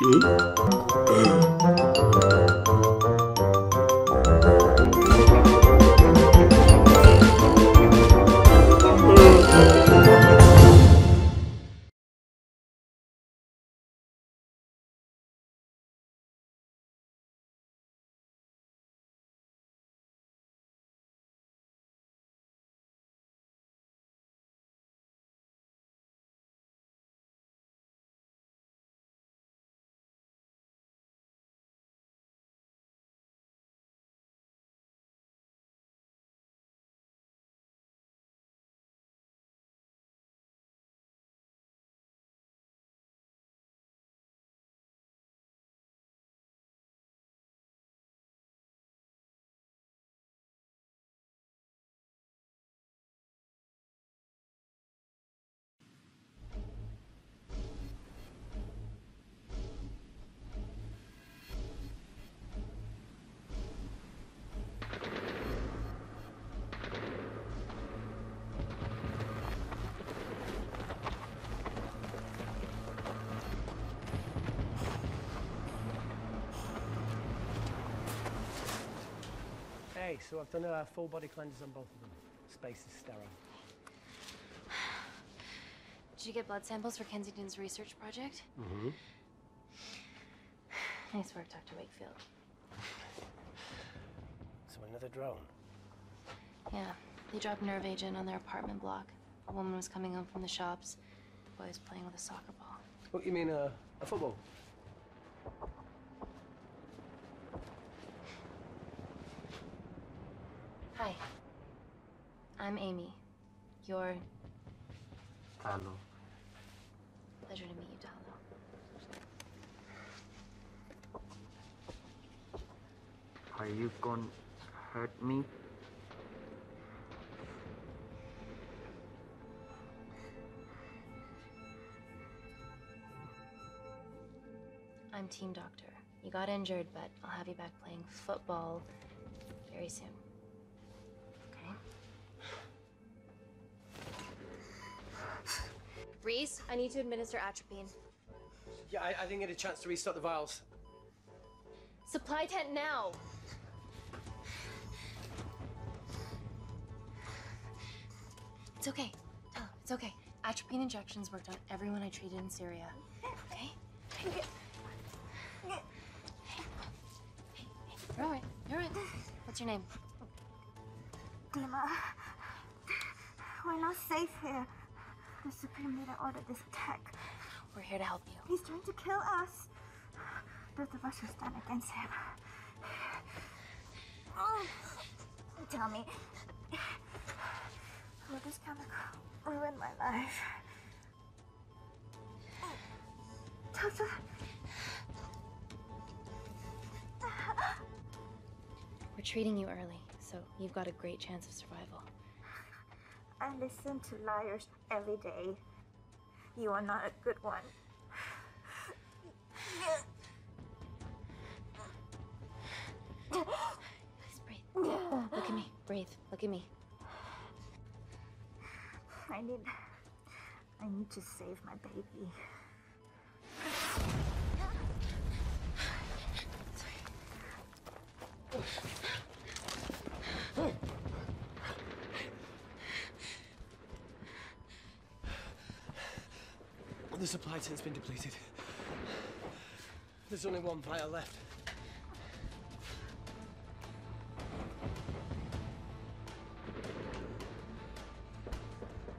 Huh? Uh. Hey, so I've done a full body cleanse on both of them. Space is sterile. Did you get blood samples for Kensington's research project? Mm-hmm. Nice work, Dr. Wakefield. So another drone. Yeah, they dropped nerve agent on their apartment block. A woman was coming home from the shops. The boy was playing with a soccer ball. What you mean, uh, a football? Hi. I'm Amy. You're... Hello. Pleasure to meet you, Talo. Are you gonna hurt me? I'm team doctor. You got injured, but I'll have you back playing football very soon. Reese, I need to administer atropine. Yeah, I, I didn't get a chance to restock the vials. Supply tent now! It's okay. Tell him, it's okay. Atropine injections worked on everyone I treated in Syria. Okay? Hey, hey, hey, You're alright. You're alright. What's your name? Dima, we're not safe here. The Supreme Leader ordered this attack. We're here to help you. He's trying to kill us. Both of us will stand against him. Oh, tell me, will this chemical ruin my life? Doctor, We're treating you early, so you've got a great chance of survival. I listen to liars every day. You are not a good one. Please breathe. Look at me. Breathe. Look at me. I need. I need to save my baby. Supply tent's been depleted. There's only one vial left.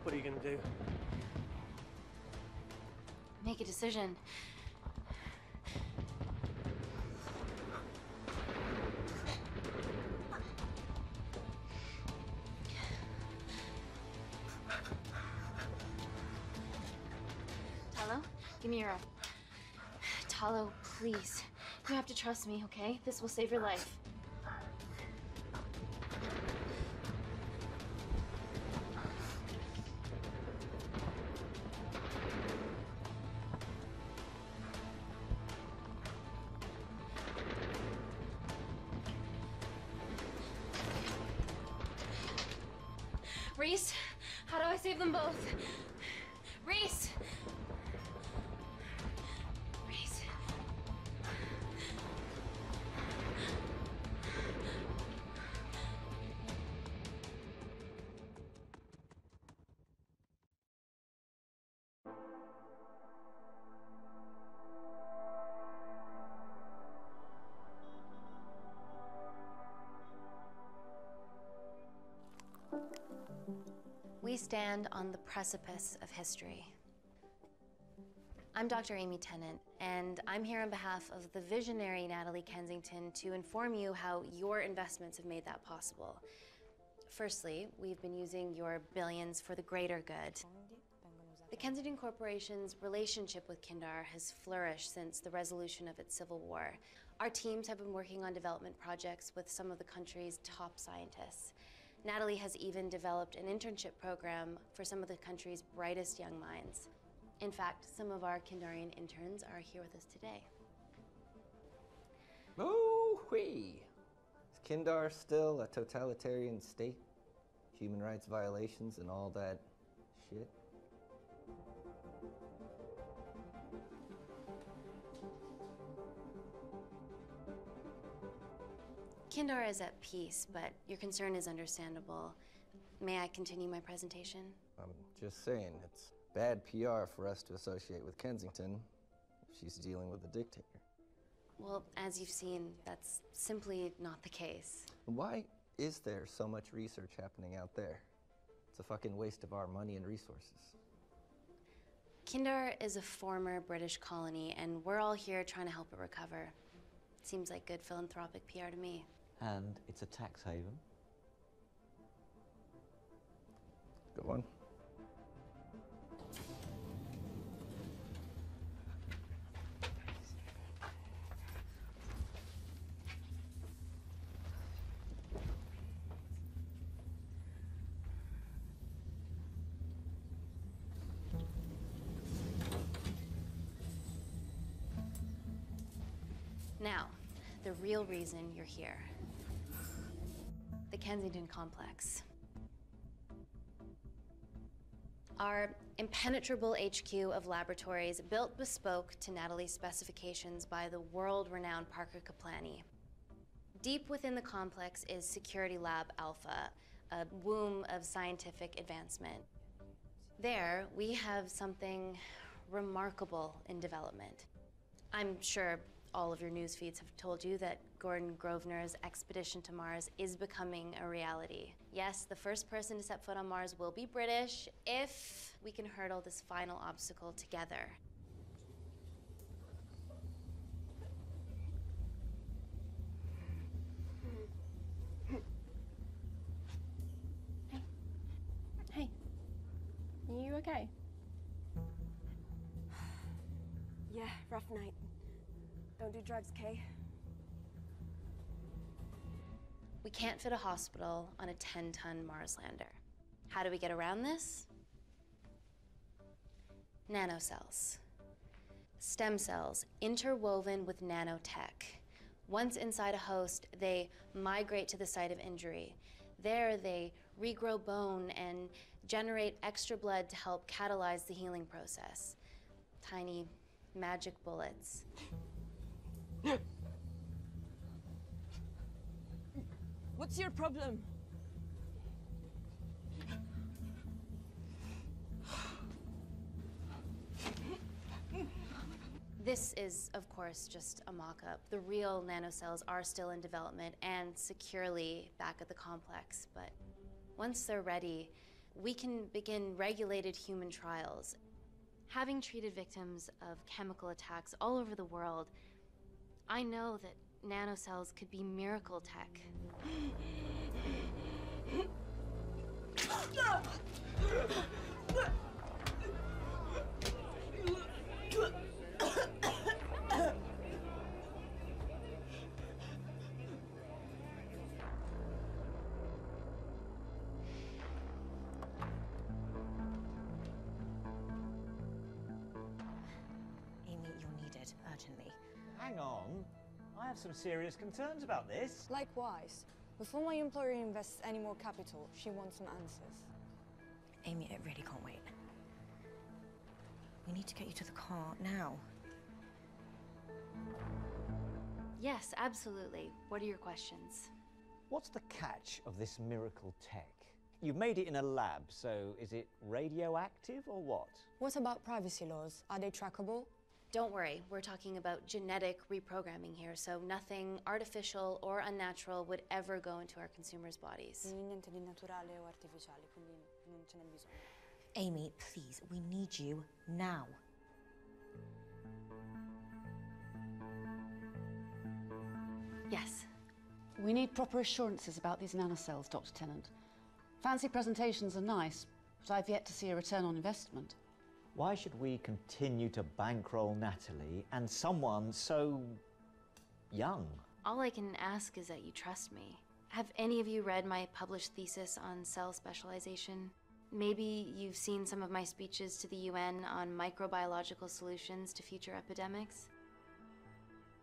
What are you gonna do? Make a decision. Arm. Talo, please. You have to trust me, okay? This will save your life. Reese, how do I save them both? Reese. Stand on the precipice of history. I'm Dr. Amy Tennant, and I'm here on behalf of the visionary Natalie Kensington to inform you how your investments have made that possible. Firstly, we've been using your billions for the greater good. The Kensington Corporation's relationship with Kindar has flourished since the resolution of its civil war. Our teams have been working on development projects with some of the country's top scientists. Natalie has even developed an internship program for some of the country's brightest young minds. In fact, some of our Kindarian interns are here with us today. Ooh wee! Is Kindar still a totalitarian state? Human rights violations and all that shit? Kindar is at peace, but your concern is understandable. May I continue my presentation? I'm just saying, it's bad PR for us to associate with Kensington if she's dealing with a dictator. Well, as you've seen, that's simply not the case. Why is there so much research happening out there? It's a fucking waste of our money and resources. Kindar is a former British colony, and we're all here trying to help it recover. Seems like good philanthropic PR to me. And it's a tax haven. Go on. Now, the real reason you're here the Kensington Complex. Our impenetrable HQ of laboratories built bespoke to Natalie's specifications by the world renowned Parker Kaplani. Deep within the complex is Security Lab Alpha, a womb of scientific advancement. There, we have something remarkable in development. I'm sure all of your news feeds have told you that Gordon Grosvenor's expedition to Mars is becoming a reality. Yes, the first person to set foot on Mars will be British if we can hurdle this final obstacle together. Can't fit a hospital on a 10 ton Mars lander. How do we get around this? Nanocells. Stem cells interwoven with nanotech. Once inside a host, they migrate to the site of injury. There, they regrow bone and generate extra blood to help catalyze the healing process. Tiny magic bullets. What's your problem? This is, of course, just a mock up. The real nanocells are still in development and securely back at the complex, but once they're ready, we can begin regulated human trials. Having treated victims of chemical attacks all over the world, I know that nanocells could be miracle tech. Amy, you're needed urgently. Hang on. I have some serious concerns about this. Likewise. Before my employer invests any more capital, she wants some answers. Amy, it really can't wait. We need to get you to the car now. Yes, absolutely. What are your questions? What's the catch of this miracle tech? You've made it in a lab, so is it radioactive or what? What about privacy laws? Are they trackable? Don't worry, we're talking about genetic reprogramming here, so nothing artificial or unnatural would ever go into our consumers' bodies. Niente di naturale o artificiale, quindi non Kensington and Museum. Amy, please, we need you now. Yes. We need proper assurances about these nanocells, Dr. Tennant. Fancy presentations are nice, but I've yet to see a return on investment. Why should we continue to bankroll Natalie and someone so young? All I can ask is that you trust me. Have any of you read my published thesis on cell specialization? Maybe you've seen some of my speeches to the UN on microbiological solutions to future epidemics?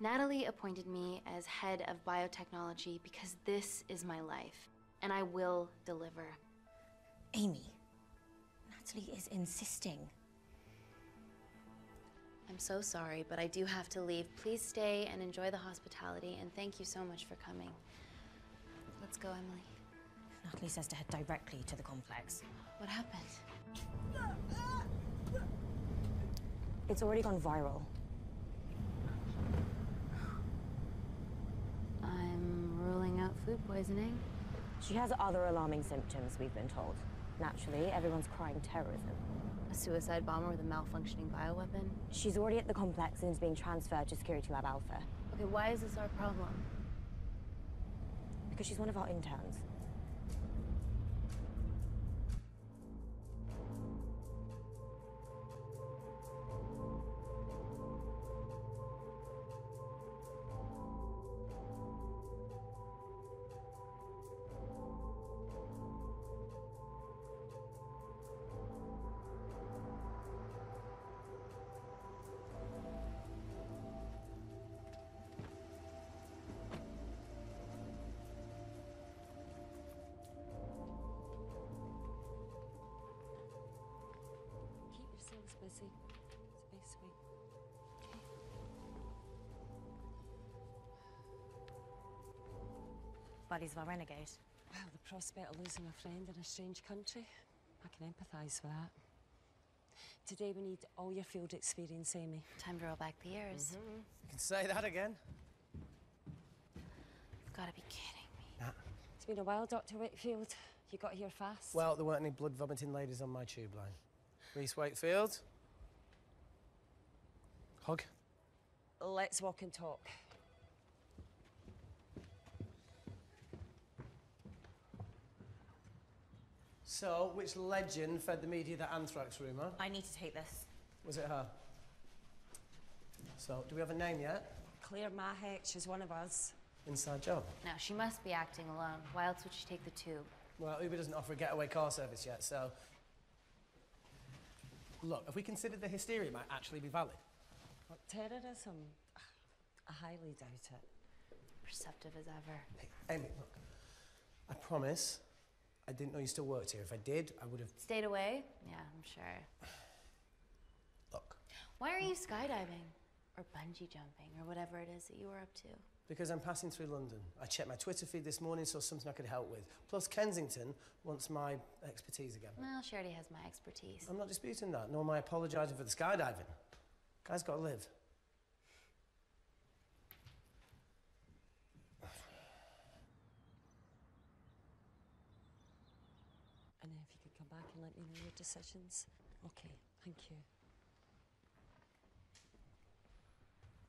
Natalie appointed me as head of biotechnology because this is my life, and I will deliver. Amy, Natalie is insisting. I'm so sorry, but I do have to leave. Please stay and enjoy the hospitality, and thank you so much for coming. Let's go, Emily. Natalie says to head directly to the complex. What happened? It's already gone viral. I'm ruling out food poisoning. She has other alarming symptoms, we've been told. Naturally, everyone's crying terrorism. A suicide bomber with a malfunctioning bioweapon? She's already at the complex and is being transferred to Security Lab Alpha. Okay, why is this our problem? Because she's one of our interns. Busy. It's the best way. Buddies of renegade. Well, the prospect of losing a friend in a strange country, I can empathise with that. Today we need all your field experience, Amy. Time to roll back the years. Mm-hmm. You can say that again. You've got to be kidding me. Ah. It's been a while, Dr. Whitfield. You got here fast. Well, there weren't any blood vomiting ladies on my tube line. Reese Wakefield. Hug. Let's walk and talk. So, which legend fed the media the anthrax rumour? I need to take this. Was it her? So, do we have a name yet? Claire Mahek, she's one of us. Inside job. No, she must be acting alone. Why else would she take the tube? Well, Uber doesn't offer a getaway car service yet, so. Look, if we consider the hysteria might actually be valid. What, terrorism? Um, I highly doubt it. Perceptive as ever. Hey, Amy, look. I promise I didn't know you still worked here. If I did, I would have. Stayed away? Yeah, I'm sure. Look. Why are you skydiving? Or bungee jumping, or whatever it is that you were up to? Because I'm passing through London. I checked my Twitter feed this morning, saw something I could help with. Plus, Kensington wants my expertise again. Well, she already has my expertise. I'm not disputing that, nor am I apologising for the skydiving. Guy's got to live. And if you could come back and let me know your decisions. Okay, thank you.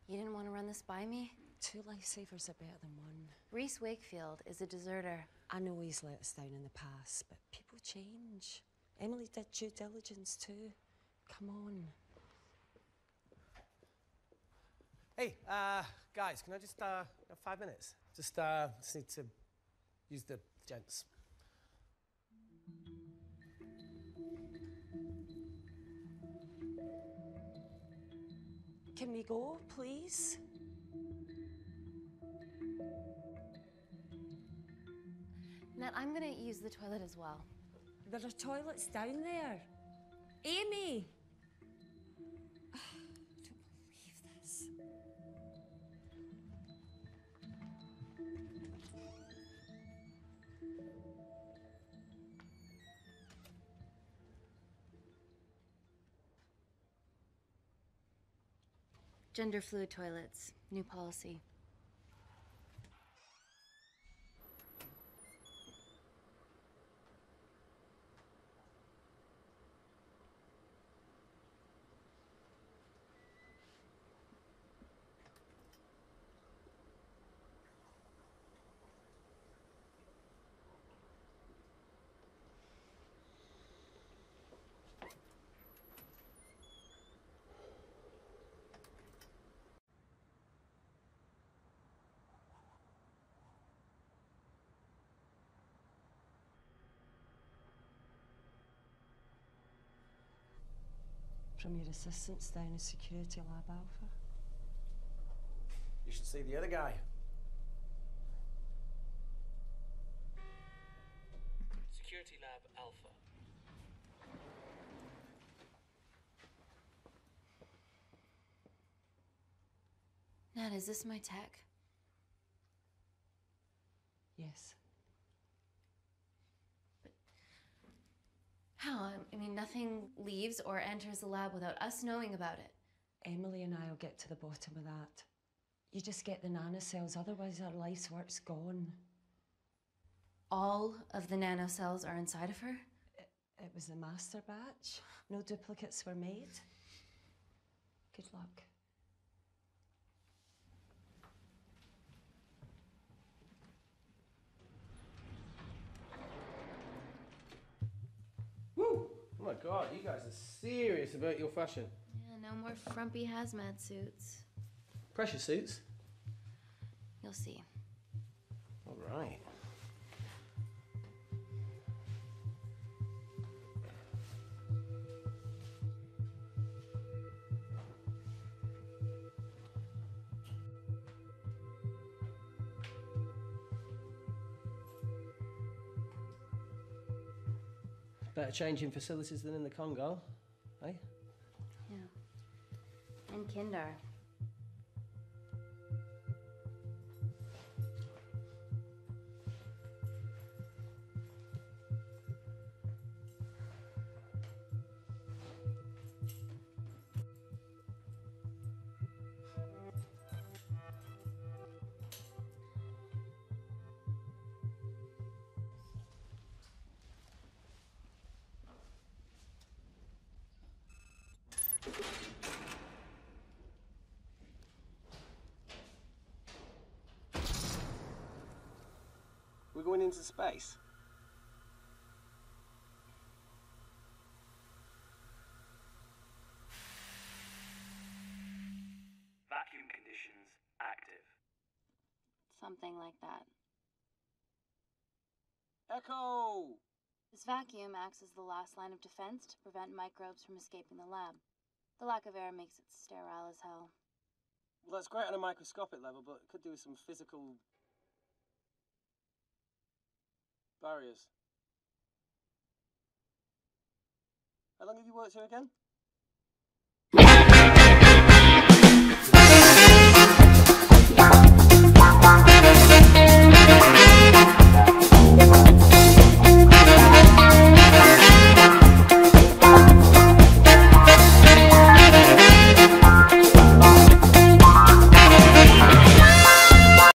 You didn't want to run this by me? Two lifesavers are better than one. Reese Wakefield is a deserter. I know he's let us down in the past, but people change. Emily did due diligence too. Come on. Hey, uh, guys, can I just uh, have five minutes? Just, uh, just need to use the gents. Can we go, please? Nat, I'm gonna use the toilet as well. There are toilets down there. Amy! Gender fluid toilets, new policy. From your assistants down in Security Lab Alpha. You should see the other guy. Security Lab Alpha. Nat, is this my tech? Yes. How? I mean, nothing leaves or enters the lab without us knowing about it. Emily and I'll get to the bottom of that. You just get the nanocells, otherwise our life's work's gone. All of the nanocells are inside of her? It was the master batch. No duplicates were made. Good luck. Oh my god, you guys are serious about your fashion. Yeah, no more frumpy hazmat suits. Pressure suits? You'll see. All right. Better changing facilities than in the Congo, eh? Yeah. And Kindar. We're going into space. Vacuum conditions active. Something like that. Echo! This vacuum acts as the last line of defense to prevent microbes from escaping the lab. The lack of air makes it sterile as hell. Well, that's great on a microscopic level, but it could do with some physical barriers. How long have you worked here again?